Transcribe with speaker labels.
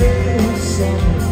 Speaker 1: feel so